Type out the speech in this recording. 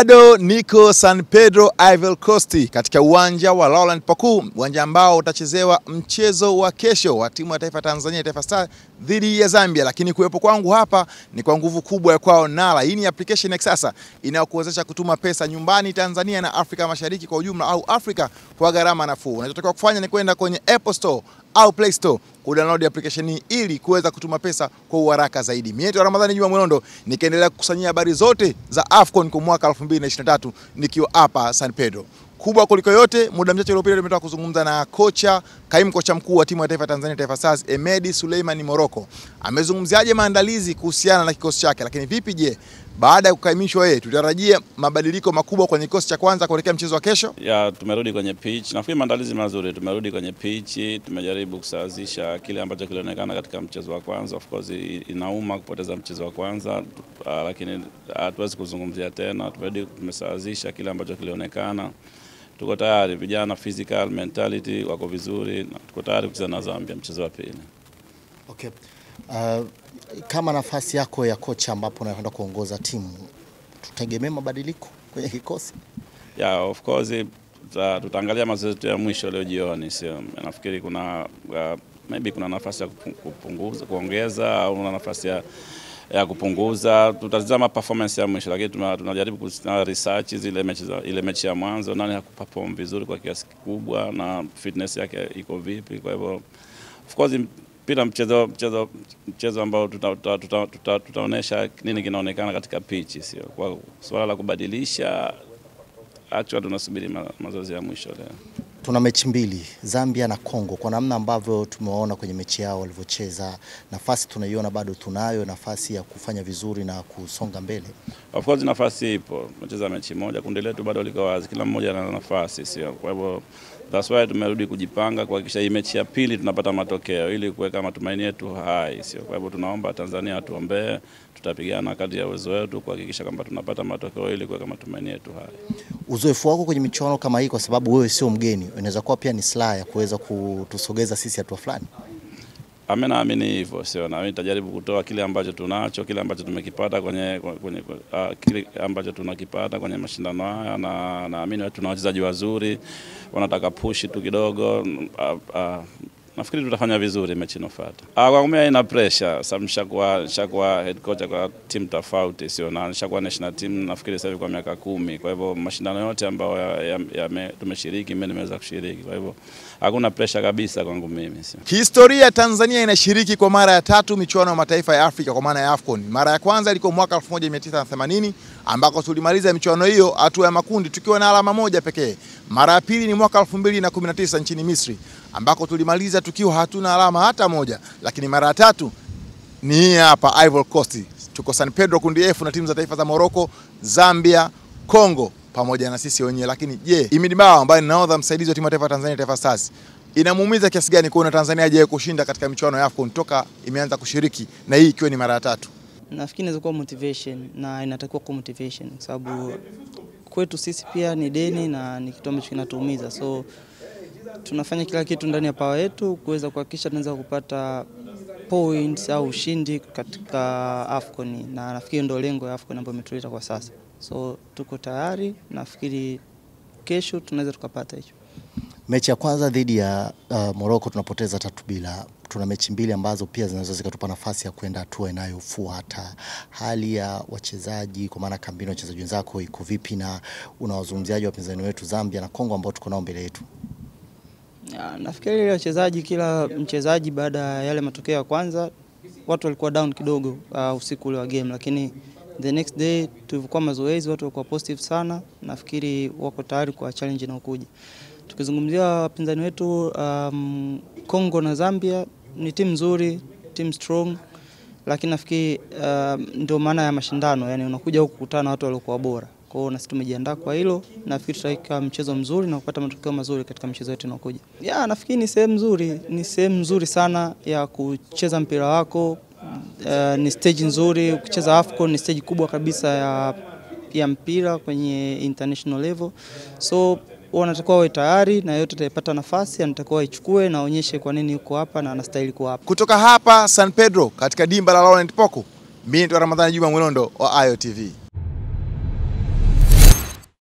Bado niko San Pedro Ivory Coast katika uwanja wa Laurent Poku, uwanja ambao utachezewa mchezo wa kesho wa timu ya taifa Tanzania Taifa Stars dhidi ya Zambia. Lakini kuwepo kwangu hapa ni kwa nguvu kubwa ya kwao Nala. Hii ni application ya kisasa inayokuwezesha kutuma pesa nyumbani Tanzania na Afrika Mashariki kwa ujumla au Afrika kwa gharama nafuu. Unachotakiwa kufanya ni kwenda kwenye Apple Store au Play Store kudownload application hii ili kuweza kutuma pesa kwa uharaka zaidi. Mimi ya Ramadhani Juma Mwenondo nikiendelea kukusanyia habari zote za AFCON kwa mwaka 2023 nikiwa hapa San Pedro. Kubwa kuliko yote, muda mchache uliopita tumetoka kuzungumza na kocha, kaimu kocha mkuu wa timu ya taifa Tanzania Taifa Stars, Emedi Suleiman Moroko. Amezungumziaje maandalizi kuhusiana na kikosi chake, lakini vipi je, baada ya kukaimishwa yeye tutarajia mabadiliko makubwa kwenye kikosi cha kwanza kuelekea mchezo wa kesho? Ya, tumerudi kwenye pitch. Nafikiri maandalizi mazuri, tumerudi kwenye pitch, tumejaribu kusawazisha kile ambacho kilionekana katika mchezo wa kwanza. Of course inauma kupoteza mchezo wa kwanza uh, lakini hatuwezi uh, kuzungumzia tena. Tumerudi, tumesawazisha kile ambacho kilionekana. Tuko tayari, vijana physical mentality wako vizuri, na tuko tayari kucheza na Zambia mchezo wa pili. Okay. Uh, kama nafasi yako ya kocha ambapo unakwenda kuongoza timu, tutegemee mabadiliko kwenye kikosi? Yeah, of course tuta, tutaangalia mazoezi ya mwisho leo jioni, sio? Nafikiri kuna uh, maybe kuna nafasi ya kupunguza, kuongeza au kuna nafasi ya ya kupunguza. Tutazama performance ya mwisho, lakini tunajaribu kufanya research zile mechi za ile mechi ya mwanzo, nani hakuperform vizuri kwa kiasi kikubwa na fitness yake iko vipi. Kwa hivyo of course mpira mchezo mchezo mchezo ambao tutaonesha tuta, tuta, tuta, nini kinaonekana katika pichi, sio kwa swala la kubadilisha. Acha tunasubiri ma, mazoezi ya mwisho leo. Tuna mechi mbili Zambia na Kongo. Kwa namna ambavyo tumewaona kwenye mechi yao walivyocheza, nafasi tunaiona bado tunayo nafasi ya kufanya vizuri na kusonga mbele. Of course nafasi ipo, tumecheza mechi moja, kundi letu bado liko wazi, kila mmoja ana nafasi, sio? Kwa hivyo that's why tumerudi kujipanga kuhakikisha hii mechi ya pili tunapata matokeo ili kuweka matumaini yetu hai, sio? Kwa hivyo tunaomba Tanzania atuombee, tutapigana kadri ya uwezo wetu kuhakikisha kwamba tunapata matokeo ili kuweka matumaini yetu hai. Uzoefu wako kwenye michuano kama hii, kwa sababu wewe sio mgeni, inaweza kuwa pia ni silaha ya kuweza kutusogeza sisi hatua fulani. Mimi naamini hivyo, sio? Na mimi nitajaribu kutoa kile ambacho tunacho, kile ambacho tumekipata kwenye, kwenye uh, kile ambacho tunakipata kwenye mashindano haya, na naamini tuna wachezaji wazuri wanataka push tu kidogo uh, uh, nafikiri tutafanya vizuri mechi inayofuata. Ah, kwa mimi ina pressure sababu nishakuwa nishakuwa head coach kwa timu tofauti, sio na nishakuwa national team nafikiri sasa kwa miaka kumi. Kwa hivyo mashindano yote ambayo tumeshiriki mimi nimeweza kushiriki. Kwa hivyo hakuna pressure kabisa kwangu mimi. Sio. historia. Tanzania inashiriki kwa mara ya tatu michuano ya mataifa ya Afrika kwa maana ya AFCON. Mara ya kwanza ilikuwa mwaka 1980 ambako tulimaliza michuano hiyo hatua ya makundi tukiwa na alama moja pekee. Mara ya pili ni mwaka 2019 nchini Misri ambako tulimaliza tukiwa hatuna alama hata moja, lakini mara ya tatu ni hii hapa Ivory Coast. Tuko San Pedro kundi F na timu za taifa za Morocco, Zambia, Congo pamoja na sisi wenyewe. Lakini je, Imid Bao ambaye ni msaidizi wa timu ya taifa Tanzania Taifa Stars inamuumiza kiasi gani kuona Tanzania haijawahi kushinda katika michuano ya AFCON toka imeanza kushiriki na hii ikiwa ni mara ya tatu? Nafikiri inaweza kuwa motivation na inatakiwa kuwa motivation kwa sababu kwetu sisi pia ni deni na ni kitu ambacho kinatuumiza, so tunafanya kila kitu ndani ya pawa yetu kuweza kuhakikisha tunaweza kupata points au ushindi katika AFCON, na nafikiri ndio lengo ya AFCON ambayo imetuleta kwa sasa, so tuko tayari. Nafikiri kesho tunaweza tukapata hicho. Mechi ya kwanza dhidi ya uh, Morocco tunapoteza tatu bila. Tuna mechi mbili ambazo pia zinaweza zikatupa nafasi ya kwenda hatua inayofuata. Hali ya wachezaji kwa maana kambini, wachezaji wenzako iko vipi, na unawazungumziaji wapinzani wetu Zambia na Kongo ambao tuko nao mbele yetu? Nafikiri wachezaji, kila mchezaji baada ya yale matokeo ya kwanza watu walikuwa down kidogo uh, usiku ule wa game, lakini the next day tulivyokuwa mazoezi watu walikuwa positive sana. Nafikiri wako tayari kwa challenge inayokuja. Tukizungumzia wapinzani wetu um, Congo na Zambia ni timu nzuri, timu strong, lakini nafikiri uh, ndio maana ya mashindano, yani unakuja huku kukutana na watu waliokuwa bora. Kwa hiyo na sisi tumejiandaa kwa hilo, nafikiri tutaweka mchezo mzuri na kupata matokeo mazuri katika mchezo wetu unaokuja. Ya, nafikiri ni sehemu nzuri, ni sehemu nzuri sana ya kucheza mpira wako. Uh, ni stage nzuri, ukicheza AFCON ni stage kubwa kabisa ya, ya mpira kwenye international level so wanatakiwa wawe tayari na yote atayepata nafasi, anatakiwa aichukue na aonyeshe kwa nini yuko hapa na anastahili kuwa hapa. Kutoka hapa San Pedro katika dimba la Laurent Poko, mimi ni Ramadhani Juma Mwilondo wa Ayo TV.